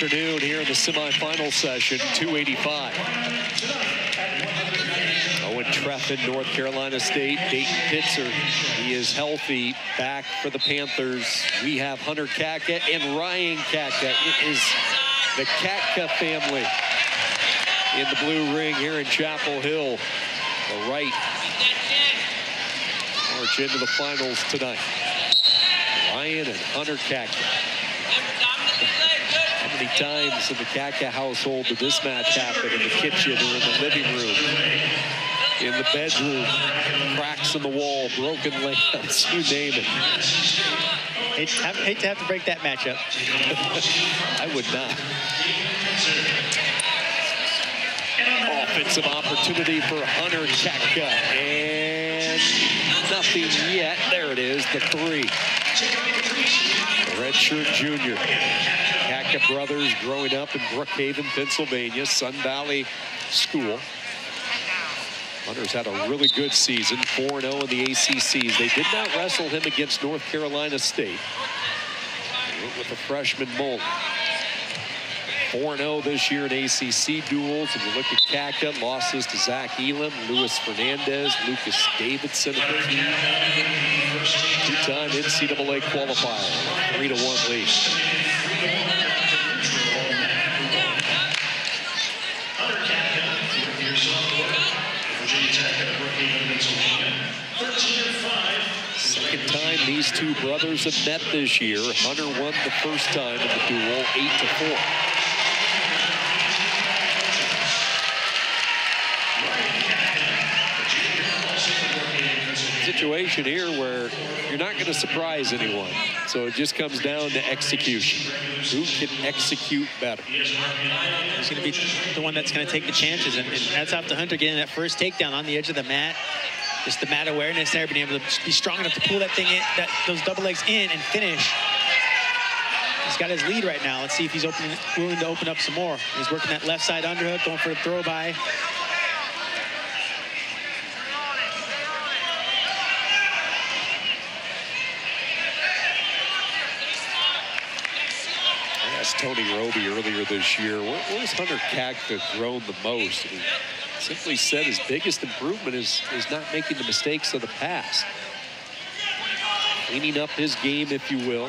afternoon here in the semifinal session, 285. Owen Trephan, North Carolina State. Dayton Pitzer, he is healthy, back for the Panthers. We have Hunter Catka and Ryan Catka. It is the Catka family in the blue ring here in Chapel Hill. The right march into the finals tonight. Ryan and Hunter Catka. Many times in the Catka household did this match happen in the kitchen or in the living room? In the bedroom, cracks in the wall, broken lamps, you name it. Hate, have, hate to have to break that matchup. I would not. Offensive opportunity for Hunter Catka. And nothing yet. There it is, the three. Redshirt junior. Brothers growing up in Brookhaven, Pennsylvania, Sun Valley School. Hunter's had a really good season, 4-0 in the ACCs. They did not wrestle him against North Carolina State. With the freshman mold. 4-0 this year in ACC duels. If you look at Catka, losses to Zach Elam, Luis Fernandez, Lucas Davison. Two-time NCAA qualifier, 3 to one lead. These two brothers have met this year. Hunter won the first time in the duel, 8 to 4. situation here where you're not going to surprise anyone. So it just comes down to execution. Who can execute better? He's going to be the one that's going to take the chances. And, and that's up to Hunter getting that first takedown on the edge of the mat. Just the mat awareness there, being able to be strong enough to pull that thing in, that those double legs in and finish. He's got his lead right now. Let's see if he's opening, willing to open up some more. He's working that left side underhook, going for the throw by. Tony Robie earlier this year, where, where's Hunter Catka grown the most? Simply said his biggest improvement is, is not making the mistakes of the past. Cleaning up his game, if you will.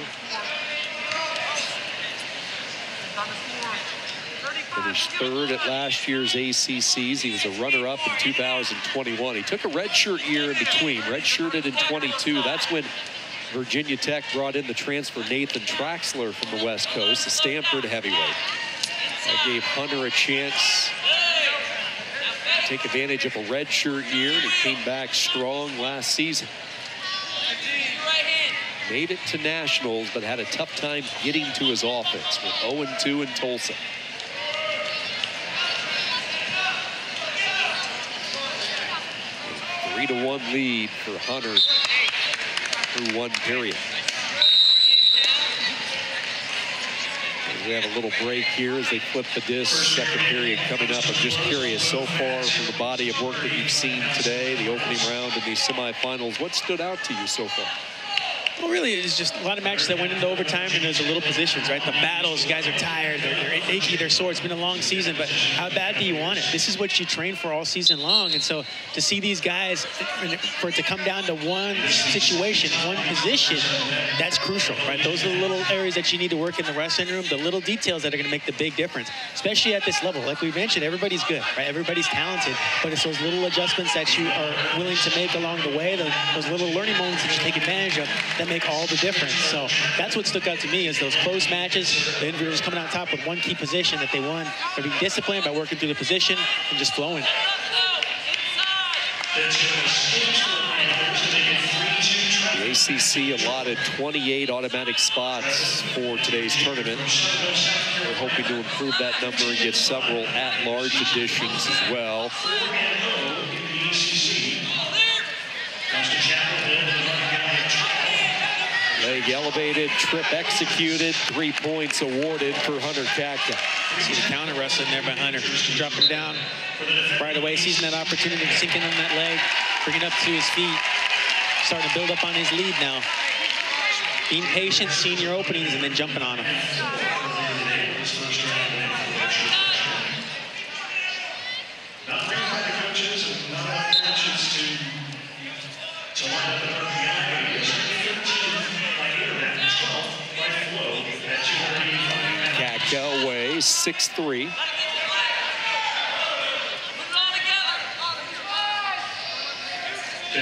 Finished third at last year's ACCs. He was a runner-up in 2021. He took a redshirt year in between. Redshirted in 22. That's when Virginia Tech brought in the transfer Nathan Traxler from the West Coast, the Stanford heavyweight. That gave Hunter a chance take advantage of a redshirt year, and he came back strong last season. Made it to nationals, but had a tough time getting to his offense with 0-2 in Tulsa. Three to one lead for Hunter through one period. We have a little break here as they flip the disc. Second period coming up. I'm just curious, so far from the body of work that you've seen today, the opening round and these semifinals, what stood out to you so far? Well, really, it's just a lot of matches that went into overtime, and there's a little positions, right? The battles, guys are tired, they're, they're achy, they're sore. It's been a long season, but how bad do you want it? This is what you train for all season long, and so to see these guys, for it to come down to one situation, one position, that's crucial, right? Those are the little areas that you need to work in the wrestling room, the little details that are going to make the big difference, especially at this level. Like we mentioned, everybody's good, right? Everybody's talented, but it's those little adjustments that you are willing to make along the way, those little learning moments that you take advantage of that make all the difference. So that's what stuck out to me is those close matches, the individuals coming out top with one key position that they won by being disciplined, by working through the position, and just flowing. The ACC allotted 28 automatic spots for today's tournament. We're hoping to improve that number and get several at-large additions as well. Elevated, trip executed, three points awarded for Hunter Catka. See the counter wrestling there by Hunter. Dropping down right away, seizing that opportunity, sinking on that leg, bringing up to his feet, starting to build up on his lead now. Being patient, seeing your openings, and then jumping on them. Away, 6-3.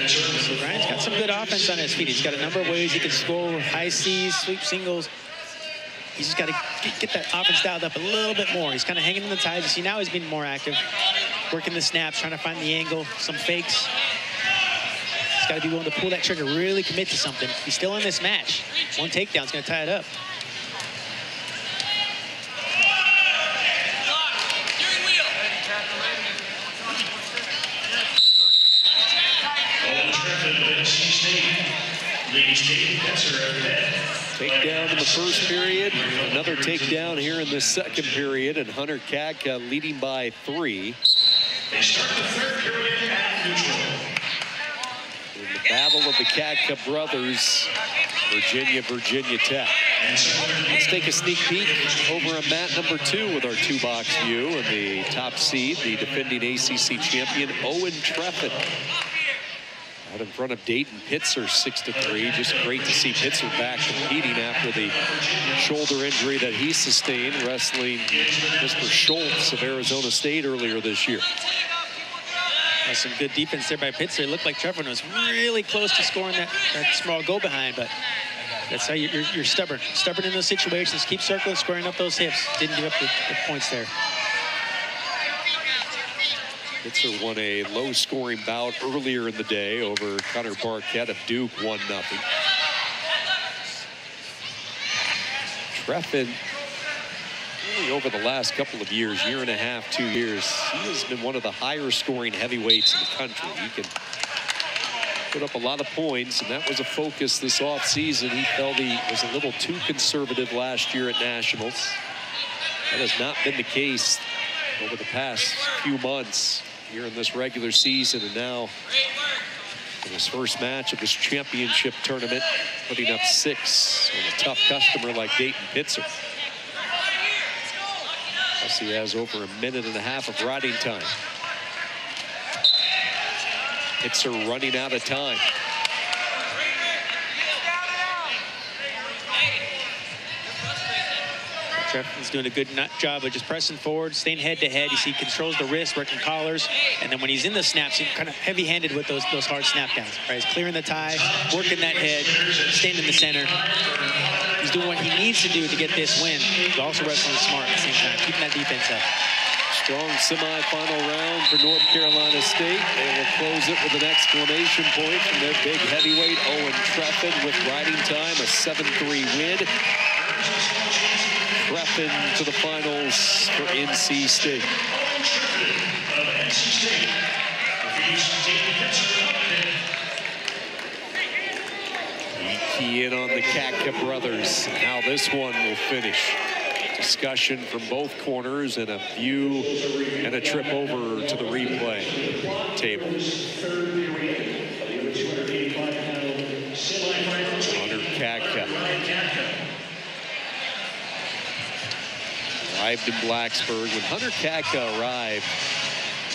So Ryan's got some good offense on his feet. He's got a number of ways he can score high C's, sweep singles. He's just got to get that offense dialed up a little bit more. He's kind of hanging in the ties. You see now he's being more active, working the snaps, trying to find the angle, some fakes. He's got to be willing to pull that trigger, really commit to something. He's still in this match. One takedown is going to tie it up. Takedown in the first period, another takedown here in the second period, and Hunter Catka leading by three. They start the third period at neutral. In the battle of the Catka brothers, Virginia, Virginia Tech. Let's take a sneak peek over on mat number two with our two-box view and the top seed, the defending ACC champion, Owen Trephan. Out in front of Dayton Pitzer, six to three. Just great to see Pitzer back competing after the shoulder injury that he sustained wrestling Mr. Schultz of Arizona State earlier this year. That's some good defense there by Pitzer. It looked like Trevor was really close to scoring that, that small go behind, but that's how you, you're, you're stubborn. Stubborn in those situations. Keep circling, squaring up those hips. Didn't give up the, the points there. Pitzer won a low-scoring bout earlier in the day over Connor Barquette of Duke, 1-0. Trephan, really over the last couple of years, year and a half, two years, he has been one of the higher-scoring heavyweights in the country. He can put up a lot of points, and that was a focus this offseason. He felt he was a little too conservative last year at Nationals. That has not been the case over the past few months here in this regular season and now in his first match of this championship tournament putting up six on a tough customer like Dayton Pitzer. Plus he has over a minute and a half of riding time. Pitzer running out of time. Trephan's doing a good job of just pressing forward, staying head to head. You see, he controls the wrist, working collars, and then when he's in the snaps, he's kind of heavy-handed with those those hard snap downs. Right, he's clearing the tie, working that head, staying in the center. He's doing what he needs to do to get this win, but also wrestling smart at the same time, keeping that defense up. Strong semifinal round for North Carolina State. They will close it with an exclamation point from their big heavyweight Owen Trephan with riding time, a 7-3 win. Trephan to the finals for NC State. Key in on the Catka brothers. How this one will finish. Discussion from both corners and a view and a trip over to the replay table. Hunter Catka. Arrived in Blacksburg. When Hunter Catka arrived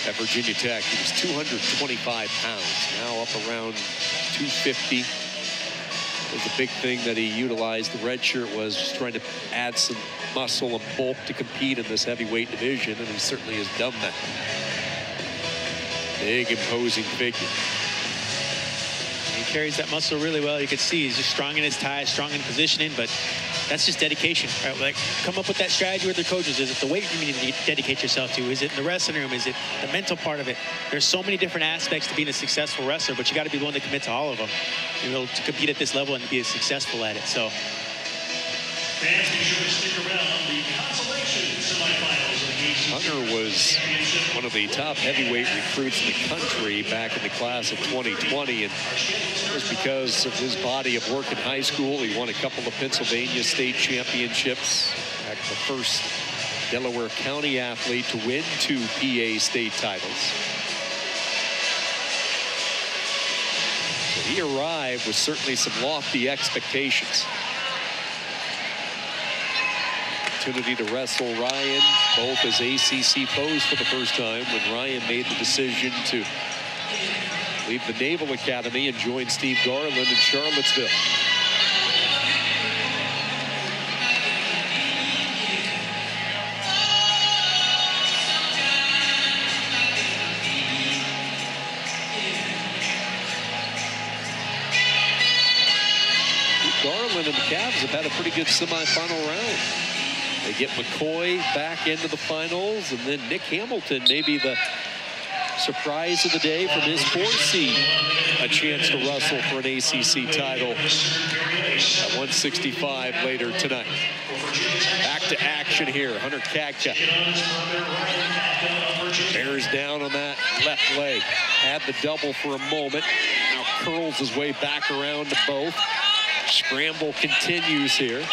at Virginia Tech, he was 225 pounds. Now up around 250 was the big thing that he utilized. The red shirt was trying to add some muscle and bulk to compete in this heavyweight division, and he certainly has done that. Big, imposing figure. He carries that muscle really well. You can see he's just strong in his ties, strong in positioning, but that's just dedication. Right? Like, come up with that strategy with your coaches. Is it the weight you need to dedicate yourself to? Is it in the wrestling room? Is it the mental part of it? There's so many different aspects to being a successful wrestler, but you got to be willing to commit to all of them. You know, to compete at this level and be successful at it. So. Fans, be sure to stick around. The consolation the Hunter was one of the top heavyweight recruits in the country back in the class of 2020, and it was because of his body of work in high school. He won a couple of Pennsylvania state championships, back the first Delaware County athlete to win two PA state titles. So he arrived with certainly some lofty expectations opportunity to wrestle Ryan, both as ACC foes for the first time when Ryan made the decision to leave the Naval Academy and join Steve Garland in Charlottesville. Garland and the Cavs have had a pretty good semifinal round. They get McCoy back into the finals, and then Nick Hamilton, maybe the surprise of the day from his four seed, a chance to wrestle for an ACC title at 165 later tonight. Back to action here. Hunter Catka bears down on that left leg. Had the double for a moment. Now curls his way back around to both. Scramble continues here.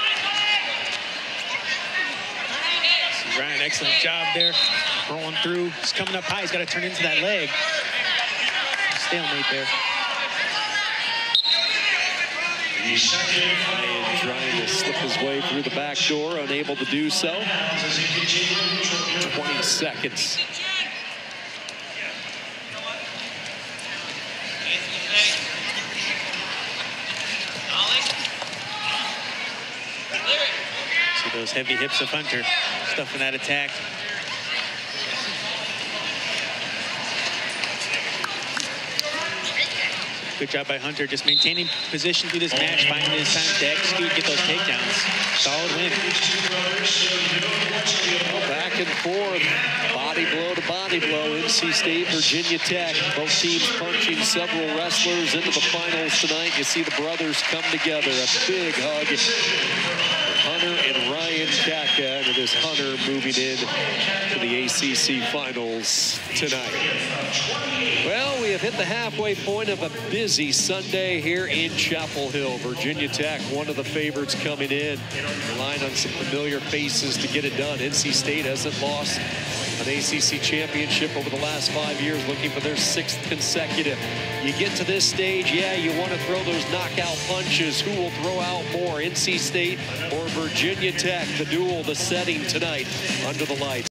Ryan, excellent job there. Rolling through. He's coming up high. He's got to turn into that leg. Stalemate there. Ryan trying to slip his way through the back door, unable to do so. 20 seconds. See those heavy hips of Hunter stuffing that attack. Good job by Hunter, just maintaining position through this match, finding his time to execute, get those takedowns. Solid win. Back and forth, body blow to body blow. NC State, Virginia Tech, both teams punching several wrestlers into the finals tonight. You see the brothers come together. A big hug. Hunter and Ryan Catka, and it is Hunter moving in to the ACC finals tonight. Well, we have hit the halfway point of a busy Sunday here in Chapel Hill. Virginia Tech, one of the favorites coming in, relying on some familiar faces to get it done. NC State hasn't lost an ACC championship over the last five years, looking for their sixth consecutive. You get to this stage, yeah, you want to throw those knockout punches. Who will throw out more, NC State or Virginia Tech? The duel, the tonight under the lights.